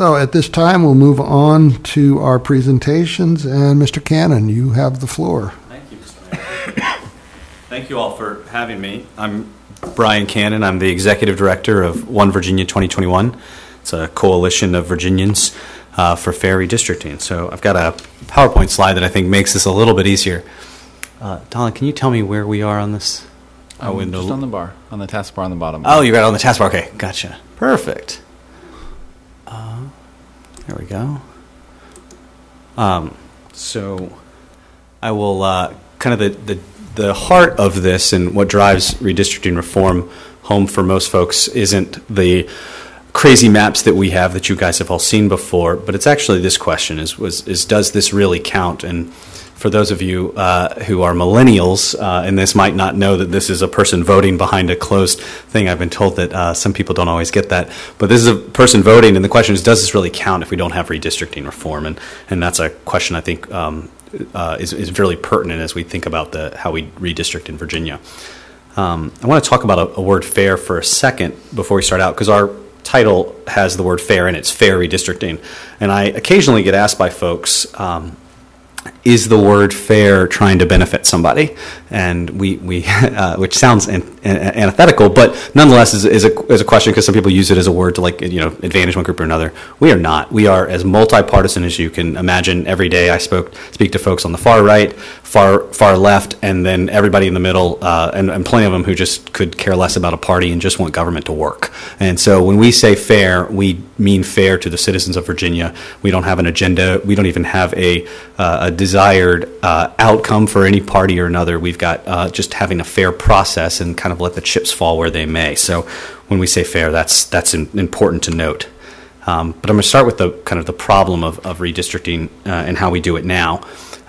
So at this time, we'll move on to our presentations, and Mr. Cannon, you have the floor. Thank you, Mr. Mayor. Thank you all for having me. I'm Brian Cannon. I'm the Executive Director of One Virginia 2021. It's a coalition of Virginians uh, for fair redistricting. So I've got a PowerPoint slide that I think makes this a little bit easier. Uh, Don, can you tell me where we are on this? Oh, in just on the bar, on the taskbar on the bottom. Oh, you're right on the taskbar. Okay, gotcha. Perfect. There we go. Um, so I will uh, kind of the, the the heart of this and what drives redistricting reform home for most folks isn't the crazy maps that we have that you guys have all seen before, but it's actually this question: is was is does this really count? And for those of you uh, who are millennials, uh, and this might not know that this is a person voting behind a closed thing, I've been told that uh, some people don't always get that. But this is a person voting, and the question is, does this really count if we don't have redistricting reform? And and that's a question I think um, uh, is is really pertinent as we think about the how we redistrict in Virginia. Um, I want to talk about a, a word fair for a second before we start out because our title has the word fair in it. It's fair redistricting. And I occasionally get asked by folks, um, is the word fair trying to benefit somebody? And we, we uh, which sounds an, an, antithetical, but nonetheless is, is, a, is a question because some people use it as a word to like, you know, advantage one group or another. We are not. We are as multi-partisan as you can imagine. Every day I spoke, speak to folks on the far right, far, far left, and then everybody in the middle, uh, and, and plenty of them who just could care less about a party and just want government to work. And so when we say fair, we mean fair to the citizens of Virginia. We don't have an agenda. We don't even have a, uh, a desired uh, outcome for any party or another. We've got uh, just having a fair process and kind of let the chips fall where they may. So when we say fair, that's that's in, important to note. Um, but I'm going to start with the kind of the problem of, of redistricting uh, and how we do it now.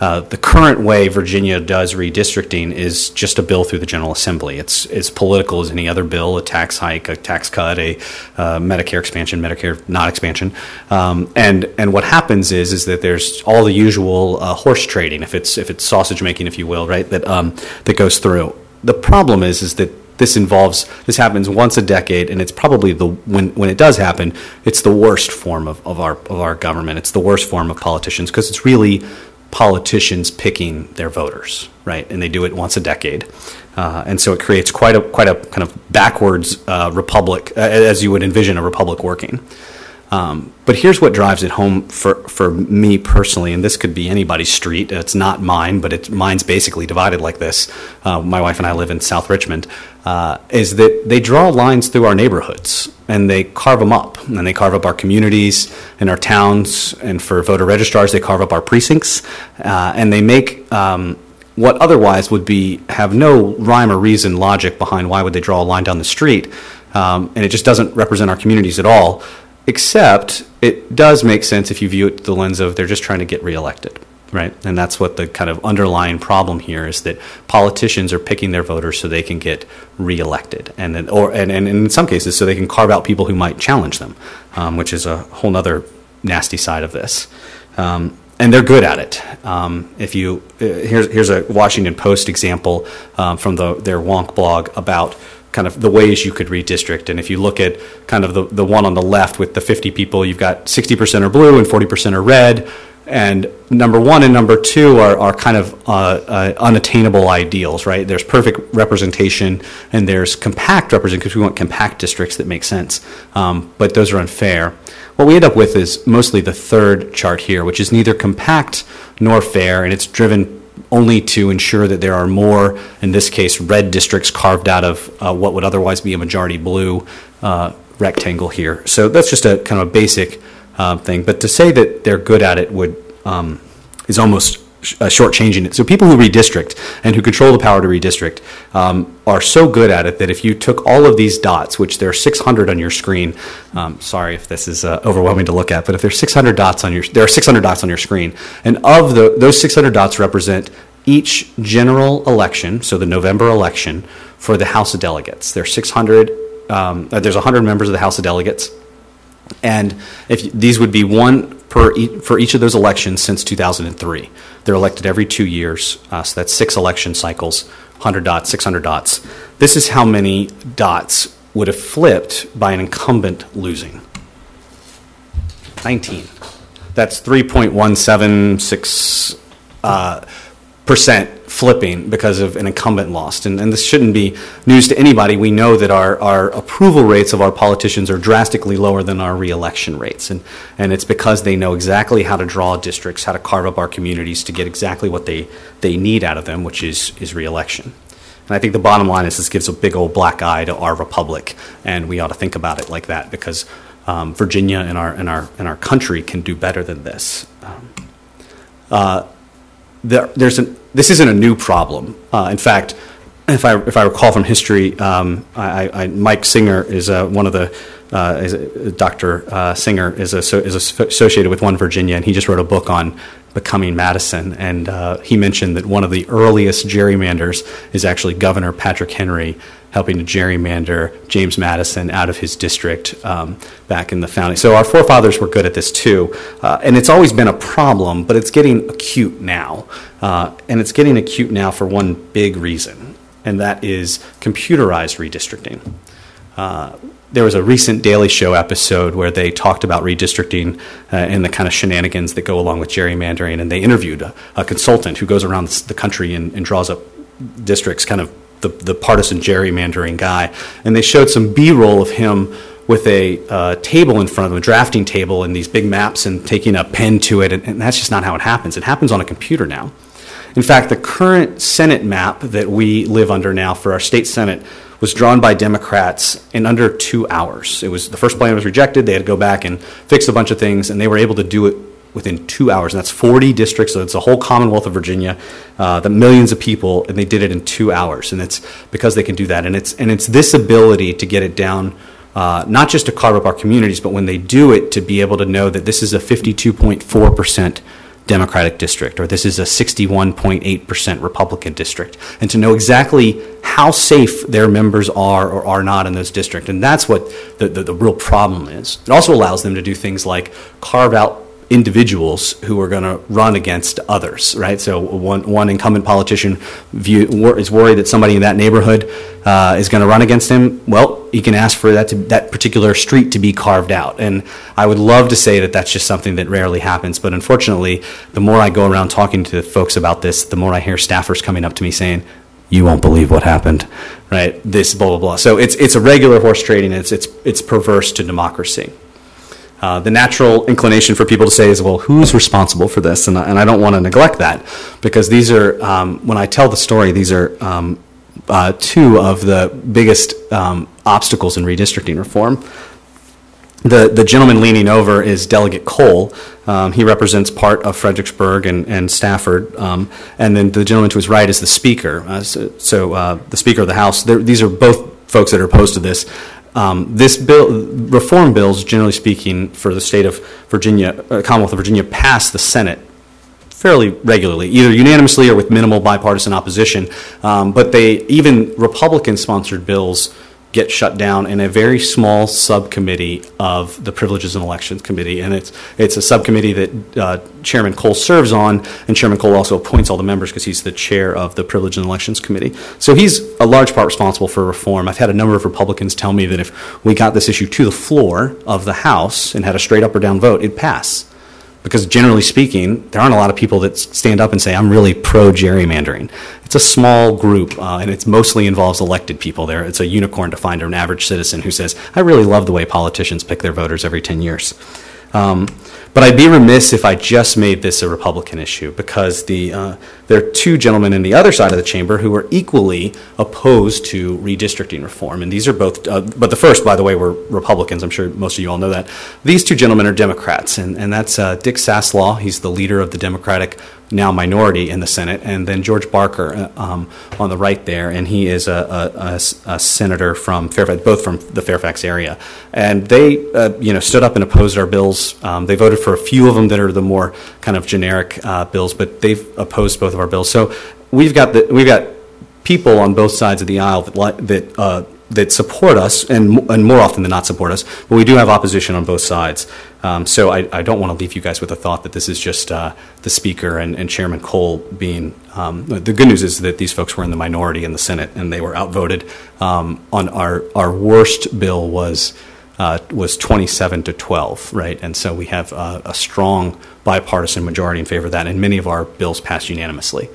Uh, the current way Virginia does redistricting is just a bill through the General Assembly. It's as political as any other bill, a tax hike, a tax cut, a uh, Medicare expansion, Medicare not expansion. Um, and and what happens is is that there's all the usual uh, horse trading, if it's if it's sausage making, if you will, right? That um, that goes through. The problem is is that this involves this happens once a decade and it's probably the when when it does happen it's the worst form of, of our of our government it's the worst form of politicians because it's really politicians picking their voters, right? And they do it once a decade. Uh, and so it creates quite a quite a kind of backwards uh, republic, uh, as you would envision a republic working. Um, but here's what drives it home for, for me personally, and this could be anybody's street. It's not mine, but it's mine's basically divided like this. Uh, my wife and I live in South Richmond. Uh, is that they draw lines through our neighborhoods and they carve them up, and they carve up our communities and our towns. And for voter registrars, they carve up our precincts, uh, and they make. Um, what otherwise would be have no rhyme or reason logic behind why would they draw a line down the street um, and it just doesn't represent our communities at all except it does make sense if you view it through the lens of they're just trying to get reelected right and that's what the kind of underlying problem here is that politicians are picking their voters so they can get reelected and then, or and, and in some cases so they can carve out people who might challenge them um, which is a whole other nasty side of this um, and they're good at it. Um, if you uh, here's here's a Washington Post example um, from the, their Wonk blog about kind of the ways you could redistrict. And if you look at kind of the, the one on the left with the 50 people, you've got 60% are blue and 40% are red. And number one and number two are, are kind of uh, uh, unattainable ideals, right? There's perfect representation and there's compact representation because we want compact districts that make sense. Um, but those are unfair. What we end up with is mostly the third chart here, which is neither compact nor fair, and it's driven only to ensure that there are more, in this case, red districts carved out of uh, what would otherwise be a majority blue uh, rectangle here. So that's just a kind of a basic uh, thing. But to say that they're good at it would um, is almost uh, shortchanging it. So people who redistrict and who control the power to redistrict um, are so good at it that if you took all of these dots, which there are 600 on your screen, um, sorry if this is uh, overwhelming to look at, but if there's 600 dots on your, there are 600 dots on your screen, and of the, those 600 dots represent each general election, so the November election for the House of Delegates. There's 600. Um, uh, there's 100 members of the House of Delegates, and if these would be one per e- for each of those elections since 2003. They're elected every two years, uh, so that's six election cycles, 100 dots, 600 dots. This is how many dots would have flipped by an incumbent losing. 19. That's 3.176 uh, percent flipping because of an incumbent lost. And, and this shouldn't be news to anybody. We know that our, our approval rates of our politicians are drastically lower than our reelection rates. And, and it's because they know exactly how to draw districts, how to carve up our communities to get exactly what they, they need out of them, which is, is reelection. And I think the bottom line is this gives a big old black eye to our republic, and we ought to think about it like that because um, Virginia and our, and, our, and our country can do better than this. Um, uh, there, there's an, this isn't a new problem. Uh, in fact, if I, if I recall from history, um, I, I, Mike Signer is uh, one of the, uh, is, Dr. Uh, Signer is, a, is associated with One Virginia, and he just wrote a book on becoming Madison. And uh, he mentioned that one of the earliest gerrymanders is actually Governor Patrick Henry helping to gerrymander James Madison out of his district um, back in the founding. So our forefathers were good at this too. Uh, and it's always been a problem, but it's getting acute now. Uh, and it's getting acute now for one big reason, and that is computerized redistricting. Uh, there was a recent Daily Show episode where they talked about redistricting uh, and the kind of shenanigans that go along with gerrymandering, and they interviewed a, a consultant who goes around the country and, and draws up districts, kind of the, the partisan gerrymandering guy. And they showed some B roll of him with a uh, table in front of him, a drafting table, and these big maps, and taking a pen to it. And, and that's just not how it happens. It happens on a computer now. In fact, the current Senate map that we live under now for our state Senate was drawn by Democrats in under two hours. It was the first plan was rejected. They had to go back and fix a bunch of things, and they were able to do it within two hours. And that's 40 districts, so it's the whole Commonwealth of Virginia, uh, the millions of people, and they did it in two hours. And it's because they can do that. And it's and it's this ability to get it down. Uh, not just to carve up our communities, but when they do it, to be able to know that this is a 52.4 percent Democratic district, or this is a 61.8% Republican district, and to know exactly how safe their members are or are not in those districts. And that's what the, the, the real problem is. It also allows them to do things like carve out individuals who are going to run against others, right? So one, one incumbent politician view, is worried that somebody in that neighborhood uh, is going to run against him. Well, he can ask for that to, that particular street to be carved out. And I would love to say that that's just something that rarely happens, but unfortunately, the more I go around talking to folks about this, the more I hear staffers coming up to me saying, "You won't believe what happened," right? This blah blah blah. So it's it's a regular horse trading. It's it's it's perverse to democracy. Uh, the natural inclination for people to say is, well, who's responsible for this? And, and I don't want to neglect that because these are, um, when I tell the story, these are um, uh, two of the biggest um, obstacles in redistricting reform. The, the gentleman leaning over is Delegate Cole. Um, he represents part of Fredericksburg and, and Stafford. Um, and then the gentleman to his right is the Speaker. Uh, so, so uh, the Speaker of the House. These are both folks that are opposed to this. Um, this bill, reform bills, generally speaking, for the state of Virginia, uh, Commonwealth of Virginia, pass the Senate fairly regularly, either unanimously or with minimal bipartisan opposition. Um, but they, even Republican-sponsored bills get shut down in a very small subcommittee of the Privileges and Elections Committee. And it's, it's a subcommittee that uh, Chairman Cole serves on, and Chairman Cole also appoints all the members because he's the chair of the Privileges and Elections Committee. So he's a large part responsible for reform. I've had a number of Republicans tell me that if we got this issue to the floor of the House and had a straight up or down vote, it'd pass because generally speaking, there aren't a lot of people that stand up and say, I'm really pro gerrymandering. It's a small group, uh, and it mostly involves elected people there. It's a unicorn to find an average citizen who says, I really love the way politicians pick their voters every 10 years. Um, but I'd be remiss if I just made this a Republican issue because the, uh, there are two gentlemen in the other side of the chamber who are equally opposed to redistricting reform. And these are both, uh, but the first, by the way, were Republicans. I'm sure most of you all know that. These two gentlemen are Democrats, and, and that's uh, Dick Saslaw. He's the leader of the Democratic now minority in the Senate, and then George Barker uh, um, on the right there, and he is a, a, a, a, senator from Fairfax, both from the Fairfax area, and they, uh, you know, stood up and opposed our bills. Um, they voted for a few of them that are the more kind of generic uh, bills, but they've opposed both of our bills. So we've got the, we've got people on both sides of the aisle that that uh, that support us and, and more often than not support us, but we do have opposition on both sides. Um, so I, I, don't want to leave you guys with the thought that this is just uh, the Speaker and, and, Chairman Cole being. Um, the good news is that these folks were in the minority in the Senate and they were outvoted. Um, on our our worst bill was uh, was 27 to 12, right? And so we have uh, a strong bipartisan majority in favor of that, and many of our bills passed unanimously.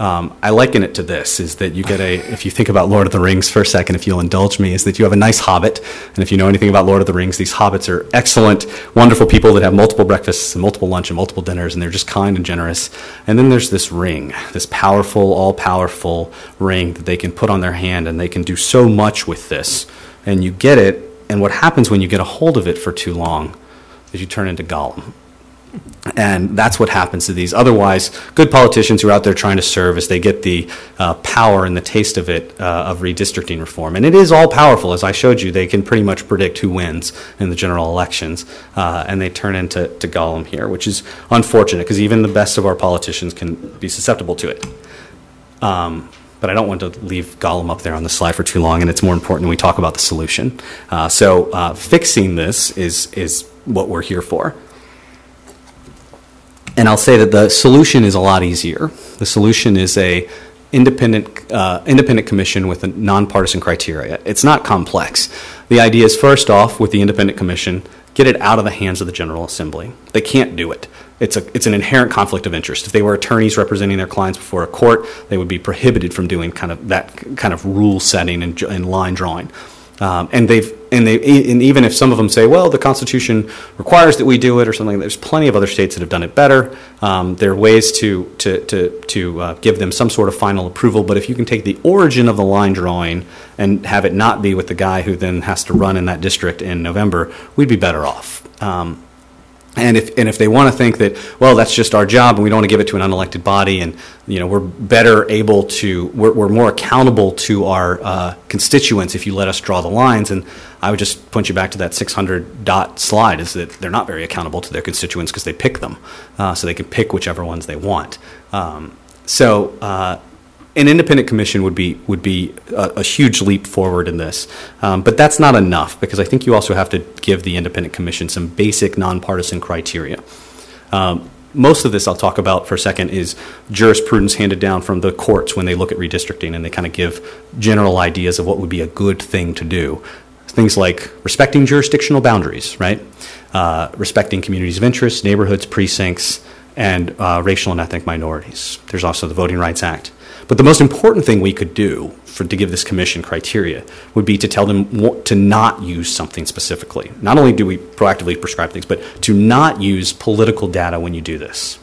Um, I liken it to this: is that you get a, if you think about Lord of the Rings for a second, if you'll indulge me, is that you have a nice hobbit, and if you know anything about Lord of the Rings, these hobbits are excellent, wonderful people that have multiple breakfasts and multiple lunch and multiple dinners, and they're just kind and generous. And then there's this ring, this powerful, all-powerful ring that they can put on their hand, and they can do so much with this. And you get it, and what happens when you get a hold of it for too long is you turn into Gollum. And that's what happens to these otherwise good politicians who are out there trying to serve as they get the uh, power and the taste of it uh, of redistricting reform. And it is all powerful, as I showed you. They can pretty much predict who wins in the general elections, uh, and they turn into to Gollum here, which is unfortunate because even the best of our politicians can be susceptible to it. Um, but I don't want to leave Gollum up there on the slide for too long, and it's more important we talk about the solution. Uh, so uh, fixing this is is what we're here for. And I'll say that the solution is a lot easier. The solution is a independent uh, independent commission with a nonpartisan criteria. It's not complex. The idea is first off with the independent commission, get it out of the hands of the General Assembly. They can't do it. It's a it's an inherent conflict of interest. If they were attorneys representing their clients before a court, they would be prohibited from doing kind of that kind of rule setting and, and line drawing. Um, and they've and they and even if some of them say, well, the Constitution requires that we do it or something, there's plenty of other states that have done it better. Um, there are ways to to to to uh, give them some sort of final approval. But if you can take the origin of the line drawing and have it not be with the guy who then has to run in that district in November, we'd be better off. Um, and if, and if they want to think that, well, that's just our job and we don't want to give it to an unelected body and, you know, we're better able to, we're, we're more accountable to our uh, constituents if you let us draw the lines. And I would just point you back to that 600 dot slide is that they're not very accountable to their constituents because they pick them. Uh, so they can pick whichever ones they want. Um, so, uh, an independent commission would be would be a, a huge leap forward in this, um, but that's not enough because I think you also have to give the independent commission some basic nonpartisan criteria. Um, most of this I'll talk about for a second is jurisprudence handed down from the courts when they look at redistricting and they kind of give general ideas of what would be a good thing to do. Things like respecting jurisdictional boundaries, right? Uh, respecting communities of interest, neighborhoods, precincts, and uh, racial and ethnic minorities. There's also the Voting Rights Act. But the most important thing we could do for, to give this commission criteria would be to tell them to not use something specifically. Not only do we proactively prescribe things, but to not use political data when you do this.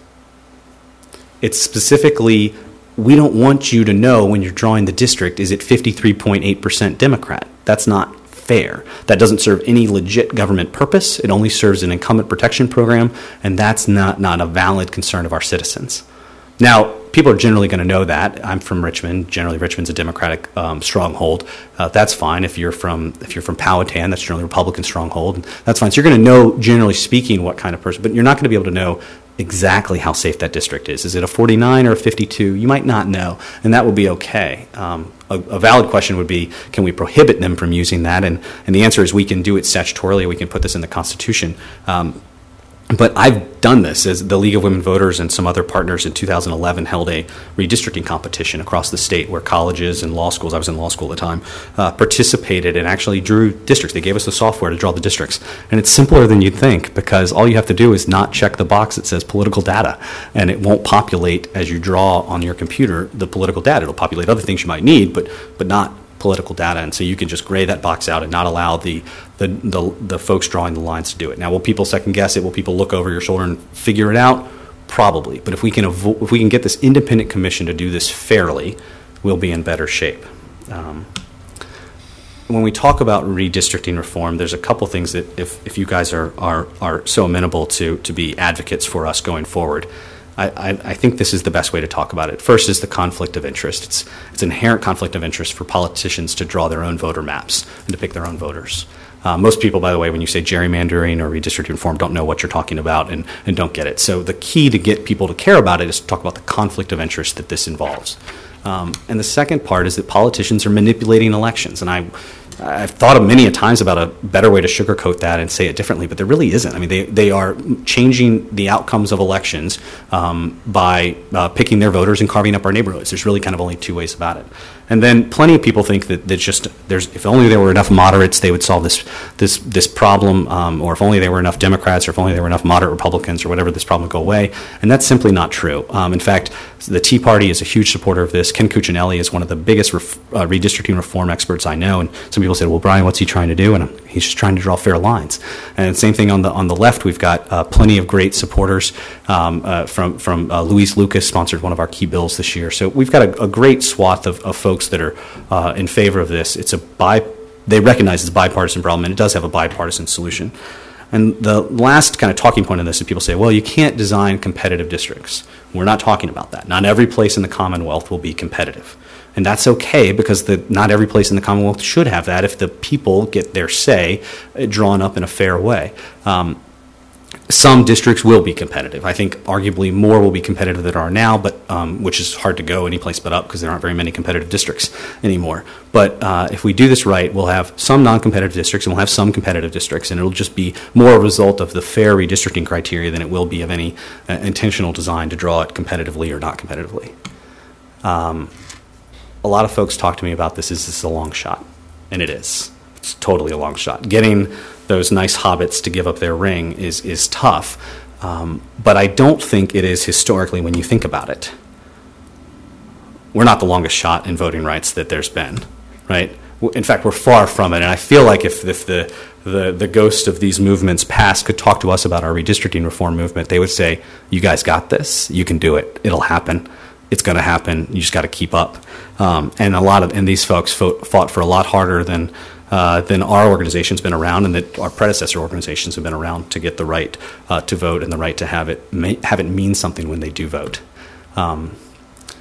It's specifically, we don't want you to know when you're drawing the district, is it 53.8% Democrat? That's not fair. That doesn't serve any legit government purpose. It only serves an incumbent protection program, and that's not, not a valid concern of our citizens. Now, people are generally going to know that. I'm from Richmond. Generally, Richmond's a Democratic um, stronghold. Uh, that's fine. If you're from if you're from Powhatan, that's generally a Republican stronghold. That's fine. So you're going to know, generally speaking, what kind of person. But you're not going to be able to know exactly how safe that district is. Is it a 49 or a 52? You might not know, and that will be okay. Um, a, a, valid question would be, can we prohibit them from using that? And, and the answer is we can do it statutorily. We can put this in the Constitution. Um, but I've done this as the League of Women Voters and some other partners in 2011 held a redistricting competition across the state where colleges and law schools, I was in law school at the time, uh, participated and actually drew districts. They gave us the software to draw the districts. And it's simpler than you'd think because all you have to do is not check the box that says political data and it won't populate as you draw on your computer the political data. It'll populate other things you might need, but, but not political data, and so you can just gray that box out and not allow the, the, the, the folks drawing the lines to do it. Now, will people second guess it? Will people look over your shoulder and figure it out? Probably. But if we can avo- if we can get this independent commission to do this fairly, we'll be in better shape. Um, when we talk about redistricting reform, there's a couple things that if, if you guys are, are, are so amenable to, to be advocates for us going forward, I, I, think this is the best way to talk about it. First is the conflict of interest. It's, it's inherent conflict of interest for politicians to draw their own voter maps and to pick their own voters. Uh, most people, by the way, when you say gerrymandering or redistricting reform, don't know what you're talking about and, and don't get it. So the key to get people to care about it is to talk about the conflict of interest that this involves. Um, and the second part is that politicians are manipulating elections. And I, I've thought of many a times about a better way to sugarcoat that and say it differently, but there really isn't. I mean, they, they are changing the outcomes of elections um, by uh, picking their voters and carving up our neighborhoods. There's really kind of only two ways about it. And then plenty of people think that, that just, there's, if only there were enough moderates, they would solve this, this, this problem, um, or if only there were enough Democrats, or if only there were enough moderate Republicans, or whatever, this problem would go away. And that's simply not true. Um, in fact, the Tea Party is a huge supporter of this. Ken Cuccinelli is one of the biggest ref, uh, redistricting reform experts I know. And some people said, well, Brian, what's he trying to do? And he's just trying to draw fair lines. And same thing on the, on the left, we've got uh, plenty of great supporters um, uh, from, from uh, Louise Lucas, sponsored one of our key bills this year. So we've got a, a great swath of, of folks that are uh, in favor of this. It's a bi, they recognize it's a bipartisan problem, and it does have a bipartisan solution. And the last kind of talking point in this is people say, well, you can't design competitive districts. We're not talking about that. Not every place in the Commonwealth will be competitive. And that's okay because the, not every place in the Commonwealth should have that if the people get their say drawn up in a fair way. Um, some districts will be competitive. I think arguably more will be competitive than are now, but um, which is hard to go any place but up because there aren't very many competitive districts anymore. But uh, if we do this right, we'll have some non-competitive districts and we'll have some competitive districts, and it'll just be more a result of the fair redistricting criteria than it will be of any uh, intentional design to draw it competitively or not competitively. Um, a lot of folks talk to me about this. Is this a long shot? And it is. It's totally a long shot. Getting those nice hobbits to give up their ring is is tough. Um, but I don't think it is historically when you think about it. We're not the longest shot in voting rights that there's been, right? In fact, we're far from it. And I feel like if, if the, the, the ghost of these movements past could talk to us about our redistricting reform movement, they would say, You guys got this. You can do it. It'll happen. It's going to happen. You just got to keep up. Um, and a lot of and these folks fought, fought for a lot harder than uh, than our organization's been around, and that our predecessor organizations have been around to get the right uh, to vote and the right to have it have it mean something when they do vote. Um,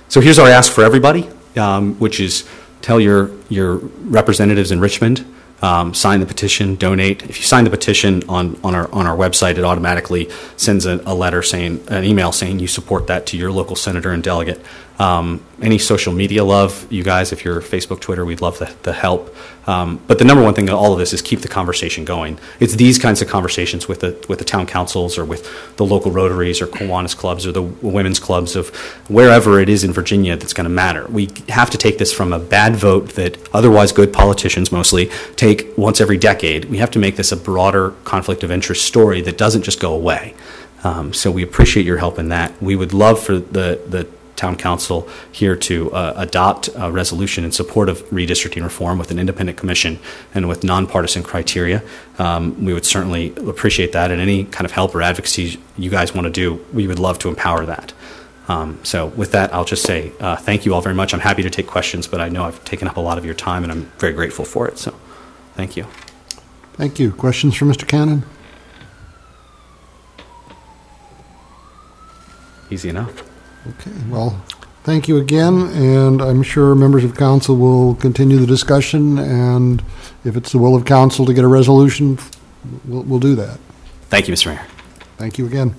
so here's our ask for everybody, um, which is tell your your representatives in Richmond, um, sign the petition, donate. If you sign the petition on, on our on our website, it automatically sends a, a letter saying an email saying you support that to your local senator and delegate. Um, any social media love, you guys, if you're Facebook, Twitter, we'd love the, the help. Um, but the number one thing in all of this is keep the conversation going. It's these kinds of conversations with the with the town councils or with the local Rotaries or Kiwanis clubs or the women's clubs of wherever it is in Virginia that's going to matter. We have to take this from a bad vote that otherwise good politicians mostly take once every decade. We have to make this a broader conflict of interest story that doesn't just go away. Um, so we appreciate your help in that. We would love for the the town council here to uh, adopt a resolution in support of redistricting reform with an independent commission and with nonpartisan criteria. Um, we would certainly appreciate that, and any kind of help or advocacy you guys want to do, we would love to empower that. Um, so, with that, I'll just say uh, thank you all very much. I'm happy to take questions, but I know I've taken up a lot of your time, and I'm very grateful for it. So, thank you. Thank you. Questions for Mr. Cannon? Easy enough. Okay, well, thank you again, and I'm sure members of council will continue the discussion, and if it's the will of council to get a resolution, we'll, we'll do that. Thank you, Mr. Mayor. Thank you again.